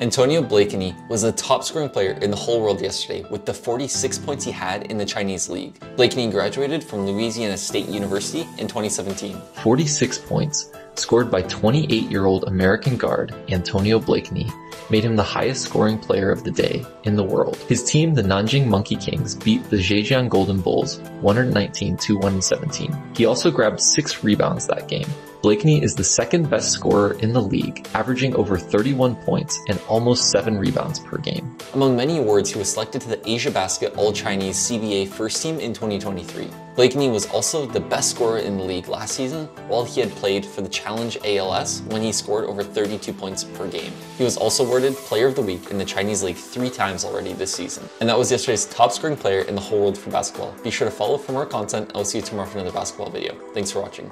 Antonio Blakeney was the top scoring player in the whole world yesterday with the 46 points he had in the Chinese league. Blakeney graduated from Louisiana State University in 2017. 46 points, scored by 28-year-old American guard Antonio Blakeney, made him the highest scoring player of the day in the world. His team, the Nanjing Monkey Kings, beat the Zhejiang Golden Bulls 119-117. He also grabbed six rebounds that game, Blakeney is the second best scorer in the league, averaging over 31 points and almost 7 rebounds per game. Among many awards, he was selected to the Asia Basket All-Chinese CBA First Team in 2023. Blakeney was also the best scorer in the league last season, while he had played for the Challenge ALS when he scored over 32 points per game. He was also awarded Player of the Week in the Chinese League three times already this season. And that was yesterday's top scoring player in the whole world for basketball. Be sure to follow for more content. I'll see you tomorrow for another basketball video. Thanks for watching.